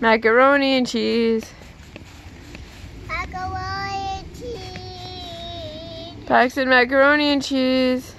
Macaroni and cheese. Macaroni and cheese. Paxton macaroni and cheese.